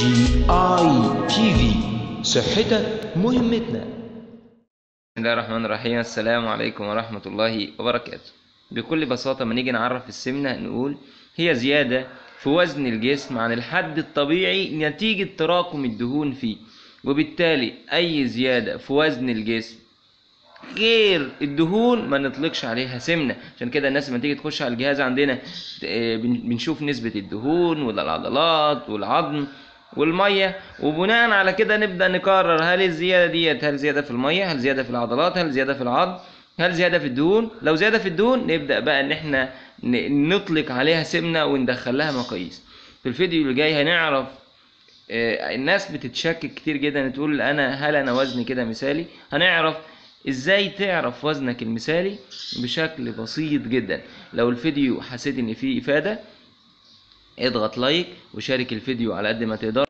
GI TV صحتك مهمتنا. بسم الله الرحمن الرحيم. السلام عليكم ورحمة الله وبركاته. بكل بساطة ما نيجي نعرف السمنة نقول هي زيادة في وزن الجسم عن الحد الطبيعي نتيجة تراكم الدهون فيه. وبالتالي أي زيادة في وزن الجسم غير الدهون ما نطلقش عليها سمنة. عشان كده الناس لما تيجي تخش على الجهاز عندنا آه، بن- بنشوف نسبة الدهون والعضلات والعظم. والمية. وبناء على كده نبدأ نقرر هل الزيادة ديت هل زيادة في المية هل زيادة في العضلات هل زيادة في العظم هل زيادة في الدهون؟ لو زيادة في الدهون نبدأ بقى إن إحنا نطلق عليها سمنة وندخل لها مقاييس. في الفيديو اللي جاي هنعرف آه، الناس بتتشكك كتير جدا تقول أنا هل أنا وزني كده مثالي؟ هنعرف إزاي تعرف وزنك المثالي؟ بشكل بسيط جدا. لو الفيديو حسيت إن فيه إفادة اضغط لايك وشارك الفيديو على قد ما تقدر.